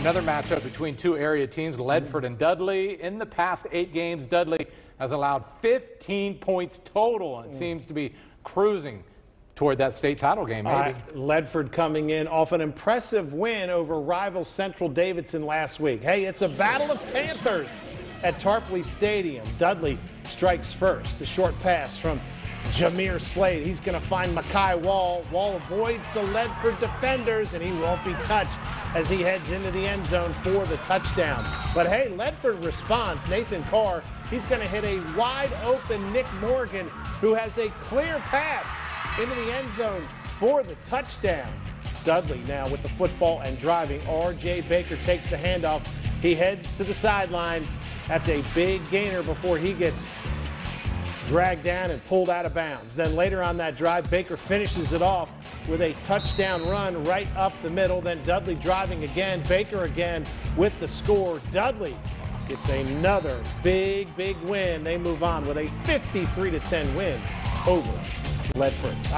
Another matchup between two area teams, Ledford and Dudley. In the past eight games, Dudley has allowed 15 points total and seems to be cruising toward that state title game, maybe. Uh, Ledford coming in off an impressive win over rival Central Davidson last week. Hey, it's a battle of Panthers at Tarpley Stadium. Dudley strikes first. The short pass from Jameer Slade. He's going to find Makai Wall. Wall avoids the Ledford defenders, and he won't be touched as he heads into the end zone for the touchdown. But hey, Ledford responds. Nathan Carr, he's going to hit a wide open Nick Morgan, who has a clear path into the end zone for the touchdown. Dudley now with the football and driving. R.J. Baker takes the handoff. He heads to the sideline. That's a big gainer before he gets dragged down and pulled out of bounds. Then later on that drive, Baker finishes it off with a touchdown run right up the middle. Then Dudley driving again, Baker again with the score. Dudley gets another big, big win. They move on with a 53 10 win over Ledford.